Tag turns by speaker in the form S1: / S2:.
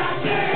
S1: Rocky!